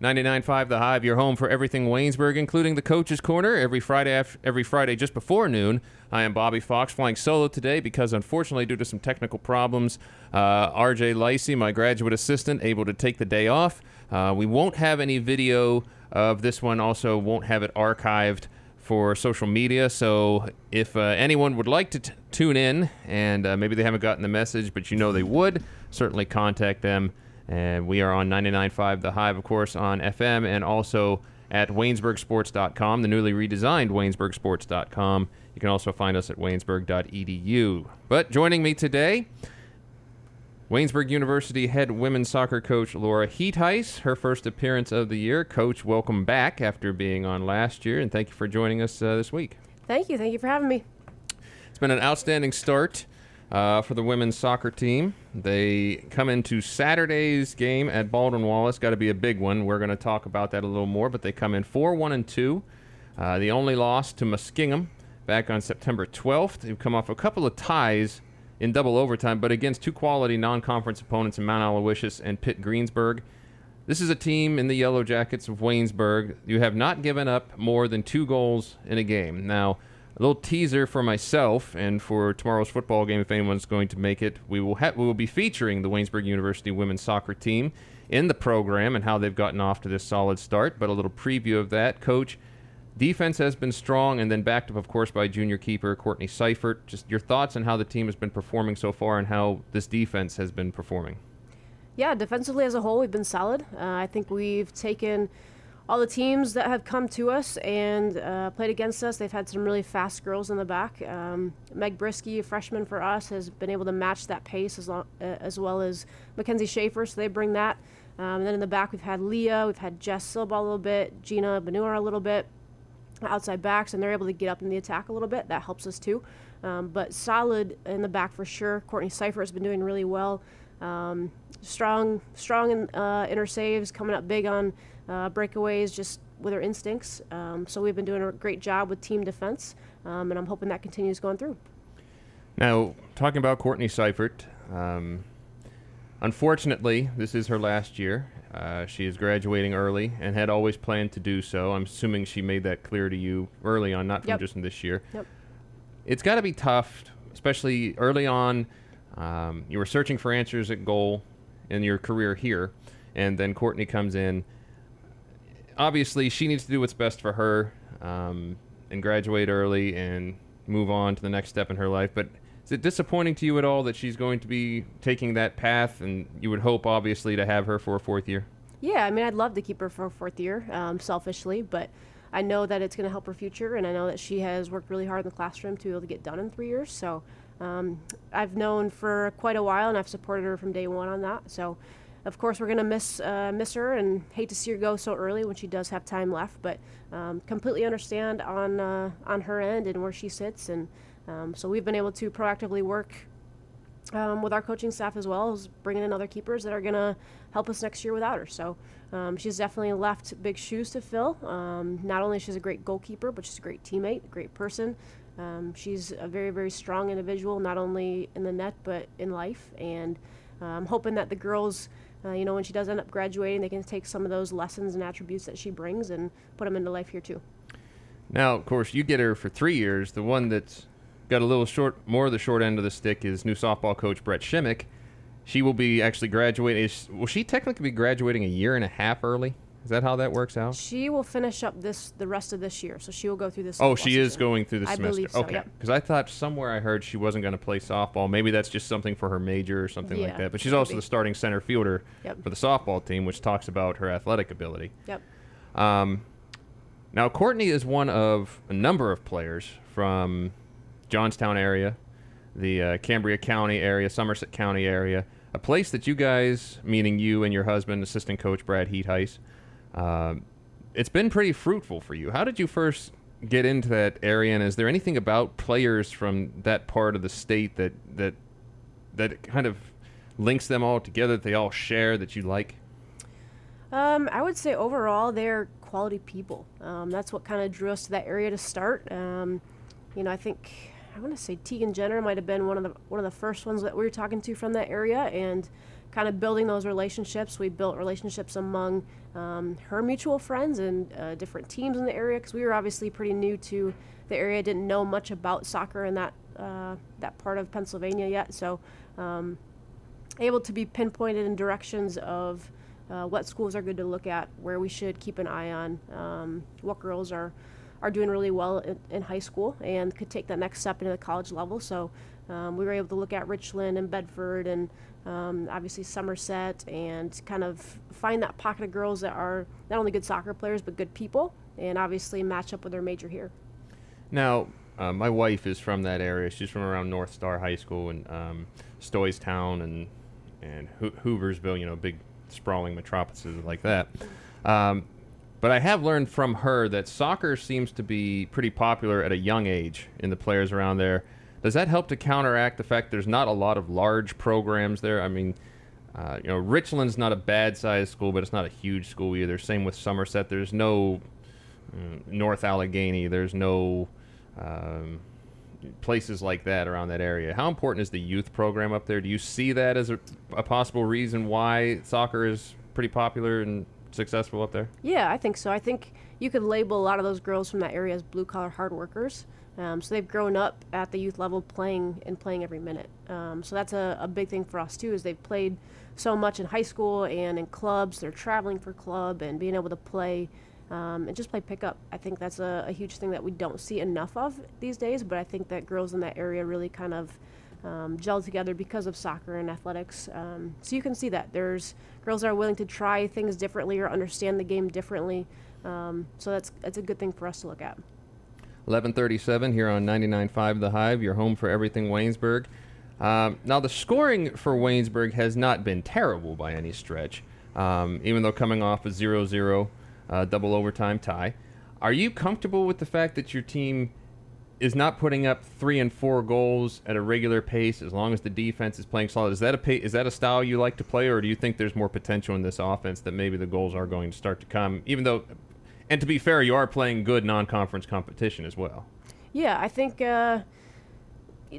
99.5 The Hive, your home for everything Waynesburg, including the Coach's Corner, every Friday every Friday just before noon. I am Bobby Fox, flying solo today because, unfortunately, due to some technical problems, uh, RJ Lacey, my graduate assistant, able to take the day off. Uh, we won't have any video of this one. Also, won't have it archived for social media. So, if uh, anyone would like to tune in, and uh, maybe they haven't gotten the message, but you know they would, certainly contact them. And we are on 99.5 The Hive, of course, on FM and also at waynesburgsports.com, the newly redesigned waynesburgsports.com. You can also find us at waynesburg.edu. But joining me today, Waynesburg University head women's soccer coach Laura Heethuis, her first appearance of the year. Coach, welcome back after being on last year, and thank you for joining us uh, this week. Thank you. Thank you for having me. It's been an outstanding start uh, for the women's soccer team. They come into Saturday's game at Baldwin Wallace. Got to be a big one. We're going to talk about that a little more, but they come in 4 1 and 2. Uh, the only loss to Muskingum back on September 12th. They've come off a couple of ties in double overtime, but against two quality non conference opponents in Mount Aloysius and Pitt Greensburg. This is a team in the Yellow Jackets of Waynesburg. You have not given up more than two goals in a game. Now, a little teaser for myself and for tomorrow's football game, if anyone's going to make it, we will ha- we will be featuring the Waynesburg University women's soccer team in the program and how they've gotten off to this solid start. But a little preview of that, Coach. Defense has been strong, and then backed up, of course, by junior keeper Courtney Seifert. Just your thoughts on how the team has been performing so far and how this defense has been performing. Yeah, defensively as a whole, we've been solid. Uh, I think we've taken all the teams that have come to us and uh, played against us, they've had some really fast girls in the back. Um, Meg Brisky, a freshman for us, has been able to match that pace as, long, uh, as well as Mackenzie Schaefer, so they bring that. Um, and then in the back, we've had Leah, we've had Jess Silba a little bit, Gina Benur a little bit, outside backs, and they're able to get up in the attack a little bit. That helps us too. Um, but solid in the back for sure. Courtney Seifert has been doing really well. Um, strong, strong in, uh, inner saves, coming up big on uh, breakaways, just with her instincts. Um, so we've been doing a great job with team defense, um, and I'm hoping that continues going through. Now, talking about Courtney Seifert, um, unfortunately, this is her last year. Uh, she is graduating early and had always planned to do so. I'm assuming she made that clear to you early on, not from yep. just in this year. Yep. It's got to be tough, especially early on. Um, you were searching for answers at goal in your career here, and then Courtney comes in obviously she needs to do what's best for her um, and graduate early and move on to the next step in her life. But is it disappointing to you at all that she's going to be taking that path? And you would hope, obviously, to have her for a fourth year. Yeah, I mean, I'd love to keep her for a fourth year, um, selfishly, but I know that it's going to help her future, and I know that she has worked really hard in the classroom to be able to get done in three years. So um, I've known for quite a while, and I've supported her from day one on that. So of course, we're going to miss uh, miss her and hate to see her go so early when she does have time left. But um, completely understand on uh, on her end and where she sits, and um, so we've been able to proactively work um, with our coaching staff as well as bringing in other keepers that are going to help us next year without her. So um, she's definitely left big shoes to fill. Um, not only she's a great goalkeeper, but she's a great teammate, a great person. Um, she's a very very strong individual, not only in the net but in life, and I'm hoping that the girls uh, you know, when she does end up graduating, they can take some of those lessons and attributes that she brings and put them into life here too. Now, of course, you get her for three years. The one that's got a little short, more of the short end of the stick is new softball coach Brett Shimmick. She will be actually graduating. Is, will she technically be graduating a year and a half early? Is that how that works out? She will finish up this the rest of this year, so she will go through this. Oh, she is going through the I semester. Believe so, okay, because yep. I thought somewhere I heard she wasn't going to play softball. Maybe that's just something for her major or something yeah, like that. But she's also be. the starting center fielder yep. for the softball team, which talks about her athletic ability. Yep. Um, now Courtney is one of a number of players from Johnstown area, the uh, Cambria County area, Somerset County area, a place that you guys, meaning you and your husband, assistant coach Brad Heethuis, um, it's been pretty fruitful for you. How did you first get into that area, and is there anything about players from that part of the state that that that kind of links them all together that they all share that you like? Um, I would say overall they're quality people. Um, that's what kind of drew us to that area to start. Um, you know, I think I want to say Tegan Jenner might have been one of the one of the first ones that we were talking to from that area, and kind of building those relationships. We built relationships among um, her mutual friends and uh, different teams in the area because we were obviously pretty new to the area, didn't know much about soccer in that uh, that part of Pennsylvania yet. So, um, able to be pinpointed in directions of uh, what schools are good to look at, where we should keep an eye on, um, what girls are are doing really well in, in, high school and could take that next step into the college level. So um, we were able to look at Richland and Bedford and um, obviously Somerset and kind of find that pocket of girls that are not only good soccer players but good people and obviously match up with their major here. Now, uh, my wife is from that area. She's from around North Star High School and um, Stoystown and and Ho- Hooversville. You know, big sprawling metropolises like that. Um, but I have learned from her that soccer seems to be pretty popular at a young age in the players around there. Does that help to counteract the fact there's not a lot of large programs there? I mean, uh, you know, Richland's not a bad sized school, but it's not a huge school either. Same with Somerset. There's no uh, North Allegheny. There's no um, places like that around that area. How important is the youth program up there? Do you see that as a, a possible reason why soccer is pretty popular and successful up there? Yeah, I think so. I think you could label a lot of those girls from that area as blue collar hard workers. Um, so they've grown up at the youth level playing and playing every minute. Um, so that's a, a, big thing for us too. Is they've played so much in high school and in clubs. They're traveling for club and being able to play um, and just play pickup. I think that's a, a, huge thing that we don't see enough of these days. But I think that girls in that area really kind of um, gel together because of soccer and athletics. Um, so you can see that there's girls that are willing to try things differently or understand the game differently. Um, so that's that's a good thing for us to look at. 1137 here on 99.5 The Hive, your home for everything Waynesburg. Um, now, the scoring for Waynesburg has not been terrible by any stretch, um, even though coming off a 0 0 uh, double overtime tie. Are you comfortable with the fact that your team is not putting up three and four goals at a regular pace as long as the defense is playing solid? Is that a is that a style you like to play, or do you think there's more potential in this offense that maybe the goals are going to start to come? Even though, and to be fair, you are playing good non-conference competition as well. Yeah, I think. Uh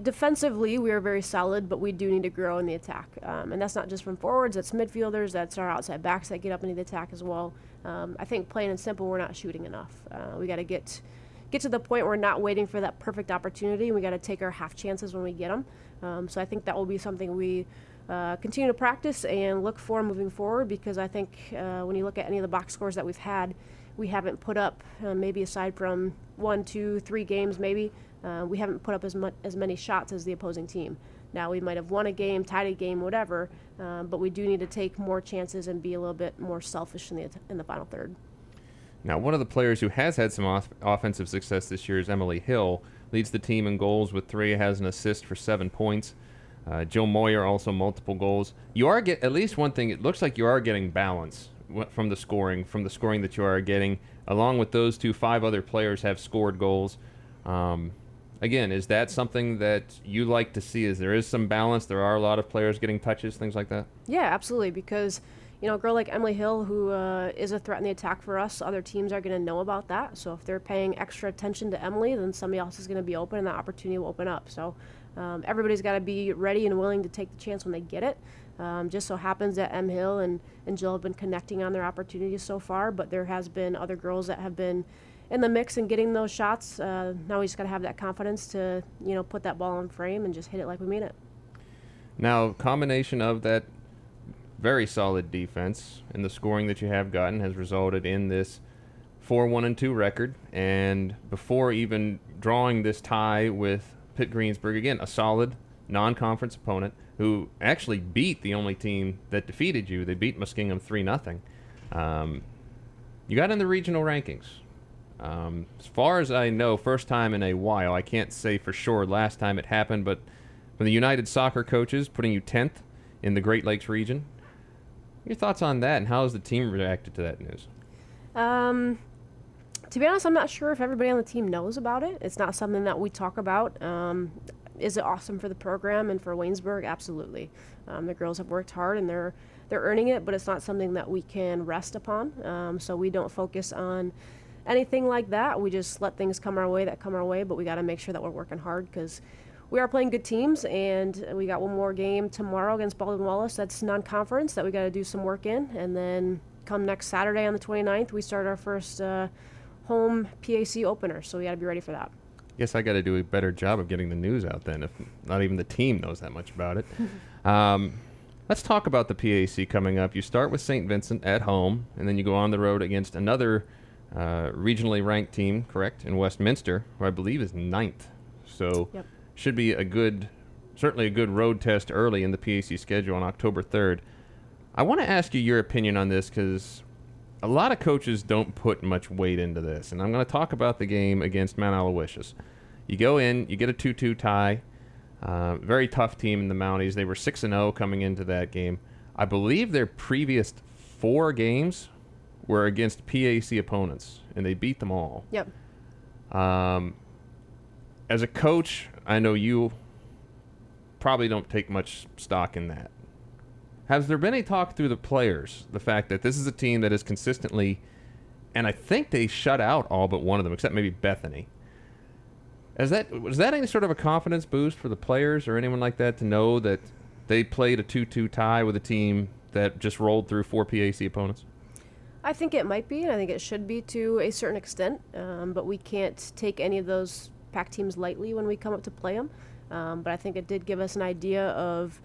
defensively, we are very solid, but we do need to grow in the attack. Um, and that's not just from forwards, that's midfielders, that's our outside backs that get up into the attack as well. Um, I think plain and simple, we're not shooting enough. Uh, we got to get get to the point where we're not waiting for that perfect opportunity. And we got to take our half chances when we get them. Um, so I think that will be something we uh, continue to practice and look for moving forward because I think uh, when you look at any of the box scores that we've had, we haven't put up, uh, maybe aside from one, two, three games, maybe, uh, we haven't put up as, much, as many shots as the opposing team. Now, we might have won a game, tied a game, whatever, um, but we do need to take more chances and be a little bit more selfish in the, in the final third. Now, one of the players who has had some off- offensive success this year is Emily Hill. Leads the team in goals with three, has an assist for seven points. Uh, Moyer also multiple goals. You are get at least one thing. It looks like you are getting balance from the scoring, from the scoring that you are getting. Along with those two, five other players have scored goals. Um, again, is that something that you like to see? Is there is some balance? There are a lot of players getting touches, things like that. Yeah, absolutely. Because you know, a girl like Emily Hill, who uh, is a threat in the attack for us, other teams are going to know about that. So if they're paying extra attention to Emily, then somebody else is going to be open, and that opportunity will open up. So um, everybody's got to be ready and willing to take the chance when they get it. Um, just so happens that M Hill and, and Jill have been connecting on their opportunities so far, but there has been other girls that have been in the mix and getting those shots. Uh, now we just got to have that confidence to you know put that ball in frame and just hit it like we mean it. Now, combination of that very solid defense and the scoring that you have gotten has resulted in this 4-1 and 2 record. And before even drawing this tie with Pitt Greensburg, again a solid non-conference opponent who actually beat the only team that defeated you. They beat Muskingum three 0 um, You got in the regional rankings. Um, as far as I know, first time in a while. I can't say for sure last time it happened, but from the United Soccer Coaches, putting you 10th in the Great Lakes region. Your thoughts on that, and how has the team reacted to that news? Um, to be honest, I'm not sure if everybody on the team knows about it. It's not something that we talk about. Um, is it awesome for the program and for Waynesburg? Absolutely. Um, the girls have worked hard and they're they're earning it, but it's not something that we can rest upon. Um, so we don't focus on anything like that. We just let things come our way that come our way, but we got to make sure that we're working hard because we are playing good teams, and we got one more game tomorrow against Baldwin Wallace. That's non-conference that we got to do some work in, and then come next Saturday on the 29th, we start our first uh, home PAC opener. So we got to be ready for that. Guess I got to do a better job of getting the news out then, if not even the team knows that much about it. um, let's talk about the PAC coming up. You start with St. Vincent at home, and then you go on the road against another uh, regionally ranked team, correct, in Westminster, who I believe is ninth. So Yep. Should be a good, certainly a good road test early in the PAC schedule on October 3rd. I want to ask you your opinion on this because a lot of coaches don't put much weight into this, and I'm going to talk about the game against Mount Aloysius. You go in, you get a 2-2 tie. Uh, very tough team in the Mounties. They were 6 0 coming into that game. I believe their previous four games were against PAC opponents, and they beat them all. Yep. Um, as a coach, I know you probably don't take much stock in that. Has there been any talk through the players the fact that this is a team that is consistently, and I think they shut out all but one of them, except maybe Bethany. Is that was that any sort of a confidence boost for the players or anyone like that to know that they played a two-two tie with a team that just rolled through four PAC opponents? I think it might be, and I think it should be to a certain extent. Um, but we can't take any of those PAC teams lightly when we come up to play them. Um, but I think it did give us an idea of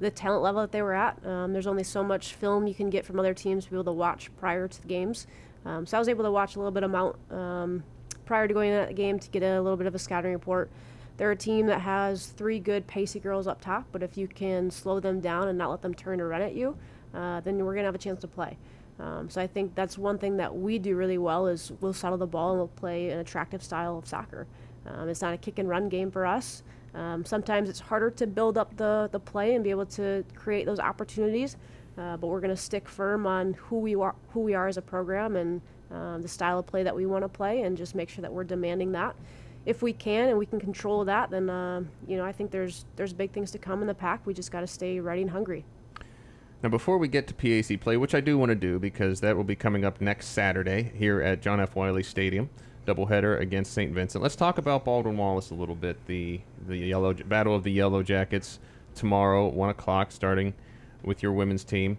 the talent level that they were at. Um, there's only so much film you can get from other teams to be able to watch prior to the games. Um, so I was able to watch a little bit of Mount um, prior to going to that game to get a little bit of a scouting report. They're a team that has three good pacey girls up top, but if you can slow them down and not let them turn or run at you, uh, then we're going to have a chance to play. Um, so I think that's one thing that we do really well is we'll settle the ball and we'll play an attractive style of soccer. Um, it's not a kick and run game for us. Um, sometimes it's harder to build up the, the play and be able to create those opportunities, uh, but we're going to stick firm on who we are, who we are as a program and um, the style of play that we want to play, and just make sure that we're demanding that. If we can and we can control that, then uh, you know I think there's there's big things to come in the PAC. We just got to stay ready and hungry. Now, before we get to PAC play, which I do want to do because that will be coming up next Saturday here at John F. Wiley Stadium, doubleheader against St. Vincent. Let's talk about Baldwin Wallace a little bit. The the yellow battle of the Yellow Jackets tomorrow, one o'clock, starting with your women's team.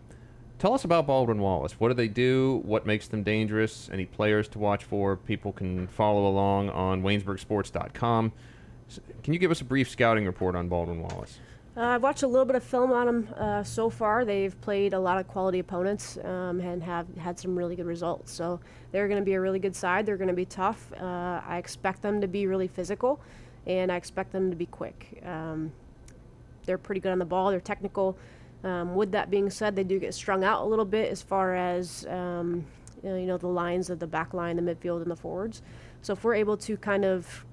Tell us about Baldwin Wallace. What do they do? What makes them dangerous? Any players to watch for? People can follow along on WaynesburgSports.com. Can you give us a brief scouting report on Baldwin Wallace? Uh, I've watched a little bit of film on them uh, so far. They've played a lot of quality opponents um, and have had some really good results. So they're going to be a really good side. They're going to be tough. Uh, I expect them to be really physical, and I expect them to be quick. Um, they're pretty good on the ball. They're technical. Um, with that being said, they do get strung out a little bit as far as um, you, know, you know the lines of the back line, the midfield, and the forwards. So if we're able to kind of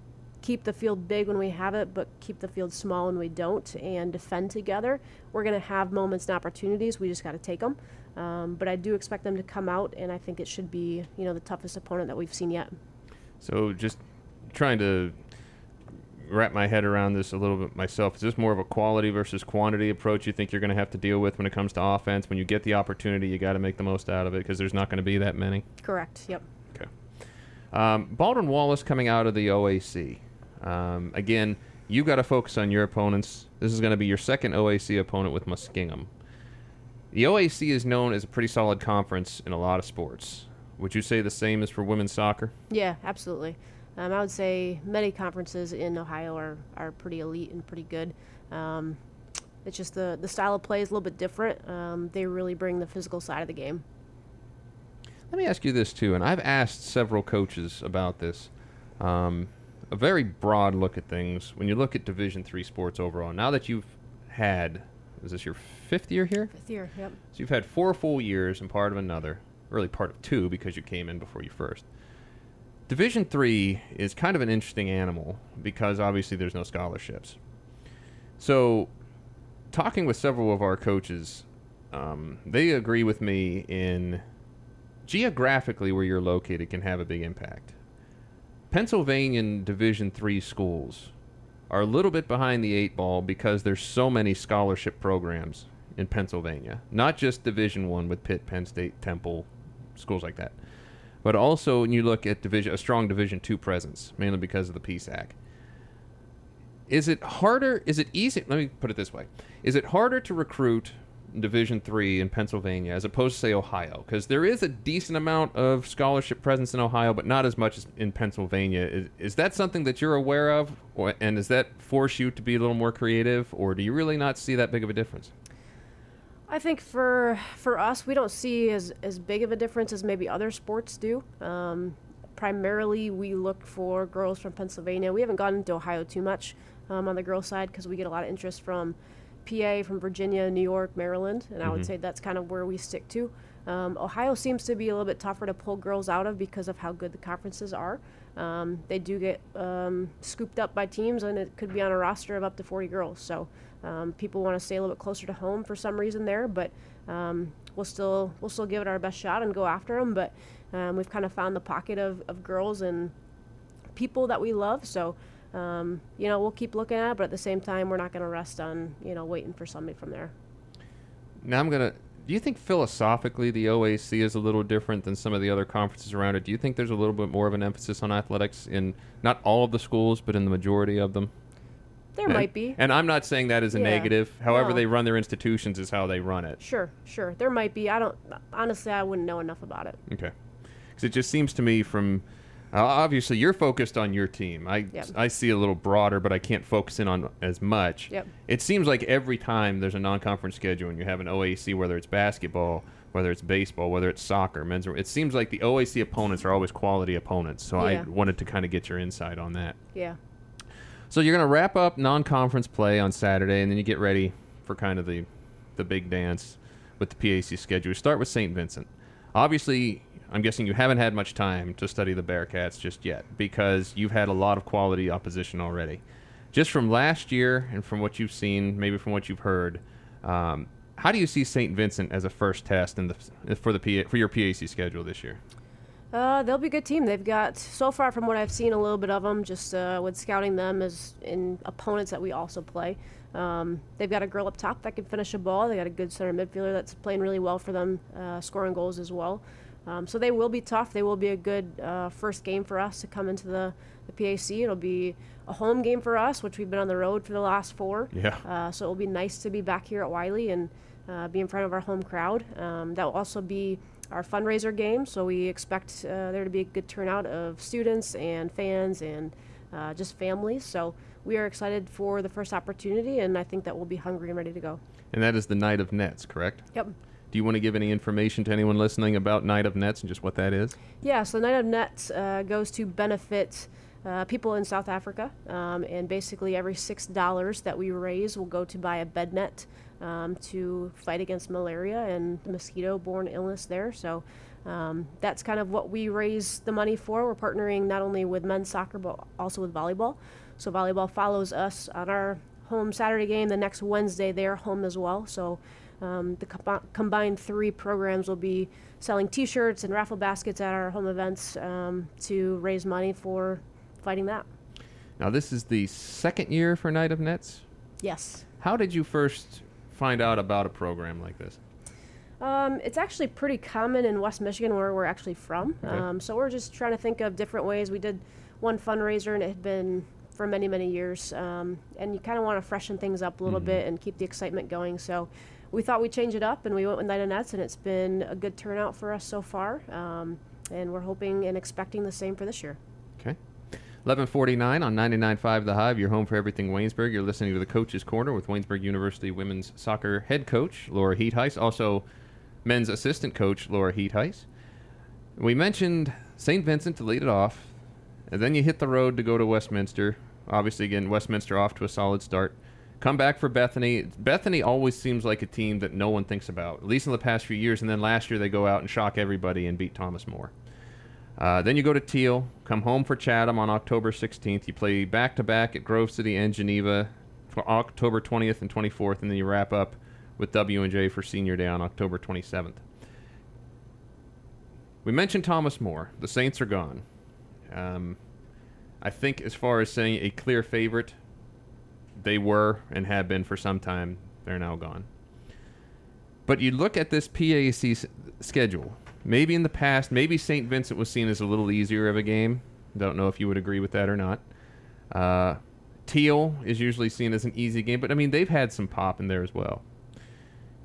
keep the field big when we have it, but keep the field small when we don't, and defend together, we're going to have moments and opportunities. We just got to take them. Um, but I do expect them to come out, and I think it should be you know the toughest opponent that we've seen yet. So just trying to wrap my head around this a little bit myself. Is this more of a quality versus quantity approach you think you're going to have to deal with when it comes to offense? When you get the opportunity, you got to make the most out of it because there's not going to be that many. Correct. Yep. Okay. Um, Baldwin Wallace coming out of the OAC. Um, again, you got to focus on your opponents. This is going to be your second OAC opponent with Muskingum. The OAC is known as a pretty solid conference in a lot of sports. Would you say the same is for women's soccer? Yeah, absolutely. Um, I would say many conferences in Ohio are, are pretty elite and pretty good. Um, it's just the, the style of play is a little bit different. Um, they really bring the physical side of the game. Let me ask you this too, and I've asked several coaches about this. Um, a very broad look at things. When you look at Division three sports overall, now that you've had, is this your fifth year here? Fifth year, yep. So you've had four full years and part of another, really part of two because you came in before you first. Division three is kind of an interesting animal because obviously there's no scholarships. So, talking with several of our coaches, um, they agree with me in geographically where you're located can have a big impact. Pennsylvania Division three schools are a little bit behind the eight ball because there's so many scholarship programs in Pennsylvania. Not just Division One with Pitt, Penn State, Temple, schools like that, but also when you look at division a strong Division Two presence, mainly because of the PSAC. is it harder? Is it easy? Let me put it this way: Is it harder to recruit Division three in Pennsylvania as opposed to say Ohio? Because there is a decent amount of scholarship presence in Ohio, but not as much as in Pennsylvania. Is, is that something that you're aware of, or, and does that force you to be a little more creative, or do you really not see that big of a difference? I think for for us, we don't see as as big of a difference as maybe other sports do. Um, primarily, we look for girls from Pennsylvania. We haven't gone into Ohio too much um, on the girls' side because we get a lot of interest from PA, from Virginia, New York, Maryland, and I would say that's kind of where we stick to. Um, Ohio seems to be a little bit tougher to pull girls out of because of how good the conferences are. Um, they do get um, scooped up by teams, and it could be on a roster of up to 40 girls. So um, people want to stay a little bit closer to home for some reason there, but um, we'll still we'll still give it our best shot and go after them. But um, we've kind of found the pocket of, of girls and people that we love. So um, you know we'll keep looking at it, but at the same time we're not going to rest on you know waiting for somebody from there. Now I'm gonna. Do you think philosophically the OAC is a little different than some of the other conferences around it? Do you think there's a little bit more of an emphasis on athletics in not all of the schools, but in the majority of them? There And- might be. And I'm not saying that as a Yeah. negative. However, No. they run their institutions is how they run it. Sure, sure. There might be. I don't honestly. I wouldn't know enough about it. Okay. Because it just seems to me from Uh, obviously you're focused on your team. I Yep. I see a little broader, but I can't focus in on as much. Yep. It seems like every time there's a non-conference schedule and you have an OAC, whether it's basketball, whether it's baseball, whether it's soccer, men's, it seems like the OAC opponents are always quality opponents. So I wanted to kind of get your insight on that. Yeah. So you're going to wrap up non-conference play on Saturday, and then you get ready for kind of the the big dance with the PAC schedule. Start with St. Vincent. Obviously, I'm guessing you haven't had much time to study the Bearcats just yet because you've had a lot of quality opposition already. Just from last year and from what you've seen, maybe from what you've heard, um, how do you see St. Vincent as a first test in the for the PA, for your PAC schedule this year? Uh, they'll be a good team. They've got so far from what I've seen a little bit of them, just uh, with scouting them as in opponents that we also play. Um, they've got a girl up top that can finish a ball. They got a good center midfielder that's playing really well for them, uh, scoring goals as well. Um, so they will be tough. They will be a good uh, first game for us to come into the, the PAC. It'll be a home game for us, which we've been on the road for the last four. Yeah. Uh, so it will be nice to be back here at Wiley and uh, be in front of our home crowd. Um, that will also be our fundraiser game, so we expect uh, there to be a good turnout of students and fans and uh, just families. So we are excited for the first opportunity, and I think that we'll be hungry and ready to go. And that is the Night of Nets, correct? Yep. Do you want to give any information to anyone listening about Night of Nets and just what that is? Yeah, so Night of Nets uh, goes to benefit uh, people in South Africa, um, and basically every six dollars that we raise will go to buy a bed net um, to fight against malaria and mosquito-borne illness there. So um, that's kind of what we raise the money for. We're partnering not only with men's soccer but also with volleyball. So volleyball follows us on our home Saturday game. The next Wednesday they're home as well. So um, the combi- combined three programs will be selling T-shirts and raffle baskets at our home events um, to raise money for fighting that. Now, this is the second year for Night of Nets. Yes. How did you first find out about a program like this? Um, it's actually pretty common in West Michigan where we're actually from. Okay. Um, so we're just trying to think of different ways. We did one fundraiser and it had been for many, many years. Um, and you kind of want to freshen things up a little bit and keep the excitement going. So we thought we'd change it up and we went with Night of Nets and it's been a good turnout for us so far. Um, and we're hoping and expecting the same for this year. Okay. 1149 on 99.5 The Hive, your home for everything Waynesburg. You're listening to the Coach's Corner with Waynesburg University women's soccer head coach, Laura Heethuis, also men's assistant coach, Laura Heethuis. We mentioned St. Vincent to lead it off, and then you hit the road to go to Westminster. Obviously, again, Westminster off to a solid start. Come back for Bethany. Bethany always seems like a team that no one thinks about, at least in the past few years. And then last year they go out and shock everybody and beat Thomas More. Uh, then you go to Thiel, come home for Chatham on October 16th. You play back to back at Grove City and Geneva for October 20th and 24th, and then you wrap up with W and J for Senior Day on October 27th. We mentioned Thomas More. The Saints are gone. Um, I think, as far as saying a clear favorite, they were and have been for some time. They're now gone. But you look at this PAC schedule. Maybe in the past, maybe St. Vincent was seen as a little easier of a game. Don't know if you would agree with that or not. Uh, Thiel is usually seen as an easy game, but I mean they've had some pop in there as well.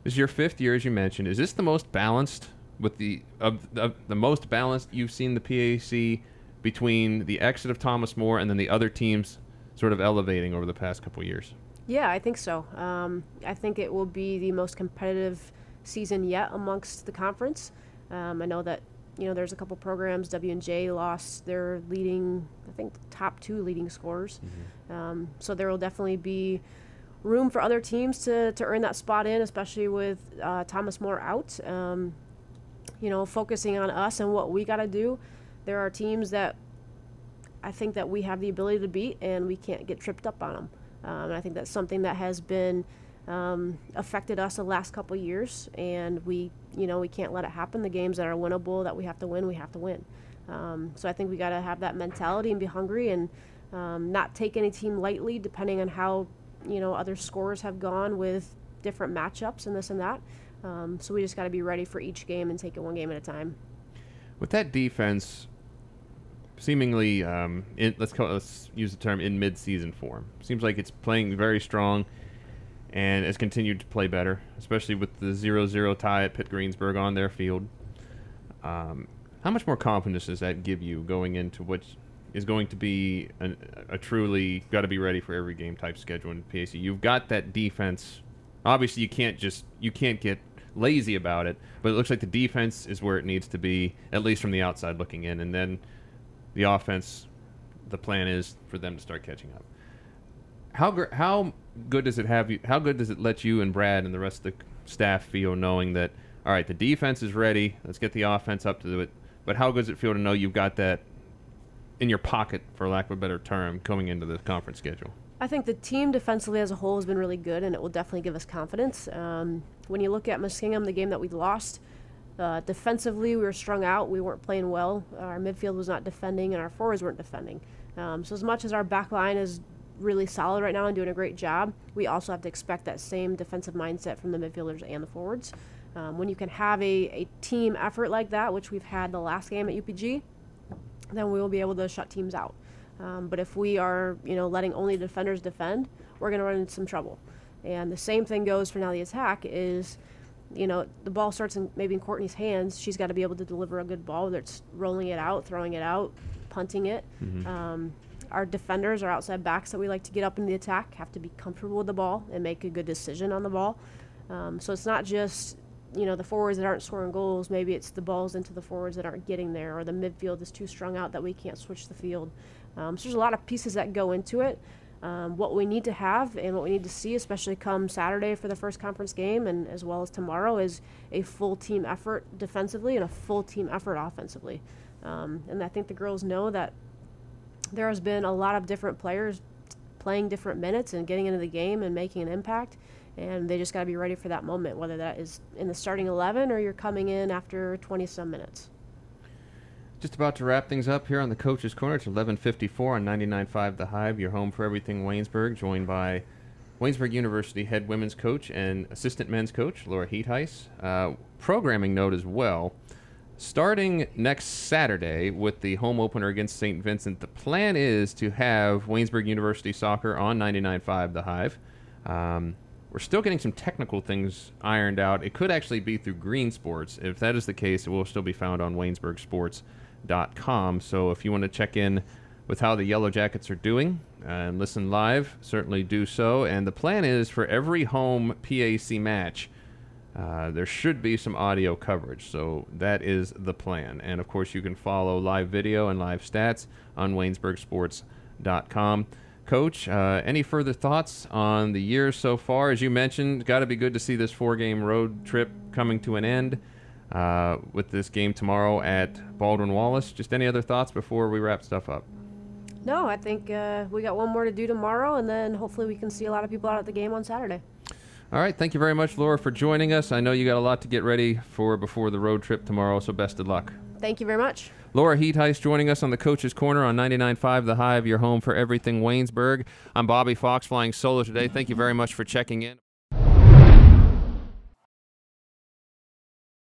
This is your fifth year, as you mentioned. Is this the most balanced with the of, of the most balanced you've seen the PAC between the exit of Thomas More and then the other teams sort of elevating over the past couple years? Yeah, I think so. Um, I think it will be the most competitive season yet amongst the conference. Um, I know that you know there's a couple programs. W and J lost their leading, I think, top two leading scorers. Mm-hmm. Um, so there will definitely be room for other teams to, to earn that spot in, especially with uh, Thomas More out. Um, you know, focusing on us and what we got to do. There are teams that I think that we have the ability to beat, and we can't get tripped up on them. Um, I think that's something that has been um, affected us the last couple years, and we, you know, we can't let it happen. The games that are winnable, that we have to win, we have to win. Um, so I think we got to have that mentality and be hungry and um, not take any team lightly, depending on how, you know, other scores have gone with different matchups and this and that. Um, so we just got to be ready for each game and take it one game at a time. With that defense, seemingly, um, in, let's call, it, let's use the term in mid-season form. Seems like it's playing very strong, and has continued to play better, especially with the 0-0 tie at Pitt Greensburg on their field. Um, how much more confidence does that give you going into what is going to be an, a truly got to be ready for every game type schedule in PAC? You've got that defense. Obviously, you can't just you can't get lazy about it, but it looks like the defense is where it needs to be, at least from the outside looking in, and then the offense. The plan is for them to start catching up. How gr- how good does it have you? How good does it let you and Brad and the rest of the staff feel knowing that all right, the defense is ready. Let's get the offense up to it. But how good does it feel to know you've got that in your pocket, for lack of a better term, coming into the conference schedule? I think the team defensively as a whole has been really good, and it will definitely give us confidence. Um, when you look at Muskingum, the game that we lost, uh, defensively we were strung out. We weren't playing well. Our midfield was not defending, and our forwards weren't defending. Um, so as much as our back line is really solid right now and doing a great job, we also have to expect that same defensive mindset from the midfielders and the forwards. Um, when you can have a, a team effort like that, which we've had the last game at UPG, then we will be able to shut teams out. Um, but if we are, you know, letting only defenders defend, we're going to run into some trouble. And the same thing goes for now. The attack is, you know, the ball starts in maybe in Courtney's hands. She's got to be able to deliver a good ball, whether it's rolling it out, throwing it out, punting it. Mm-hmm. Um, our defenders, our outside backs that we like to get up in the attack, have to be comfortable with the ball and make a good decision on the ball. Um, so it's not just you know the forwards that aren't scoring goals. Maybe it's the balls into the forwards that aren't getting there, or the midfield is too strung out that we can't switch the field. Um, so there's a lot of pieces that go into it. Um, what we need to have and what we need to see, especially come Saturday for the first conference game and as well as tomorrow, is a full team effort defensively and a full team effort offensively. Um, and I think the girls know that there has been a lot of different players playing different minutes and getting into the game and making an impact. And they just got to be ready for that moment, whether that is in the starting 11 or you're coming in after 20 some minutes. Just about to wrap things up here on the Coach's Corner. It's 11:54 on 99.5 The Hive. Your home for everything Waynesburg, joined by Waynesburg University head women's coach and assistant men's coach Laura Heethuis. Uh, programming note as well. Starting next Saturday with the home opener against St. Vincent, the plan is to have Waynesburg University soccer on 99.5 The Hive. Um, we're still getting some technical things ironed out. It could actually be through Green Sports. If that is the case, it will still be found on Waynesburg Sports com. So if you want to check in with how the Yellow Jackets are doing and listen live, certainly do so. And the plan is for every home PAC match, uh, there should be some audio coverage. So that is the plan. And of course, you can follow live video and live stats on WaynesburgSports.com. Coach, uh, any further thoughts on the year so far? As you mentioned, got to be good to see this four game road trip coming to an end uh, with this game tomorrow at Baldwin Wallace. Just any other thoughts before we wrap stuff up? No, I think uh, we got one more to do tomorrow, and then hopefully we can see a lot of people out at the game on Saturday. All right. Thank you very much, Laura, for joining us. I know you got a lot to get ready for before the road trip tomorrow, so best of luck. Thank you very much. Laura Heethuis joining us on the Coach's Corner on 99.5 The Hive, your home for everything Waynesburg. I'm Bobby Fox flying solo today. Thank you very much for checking in.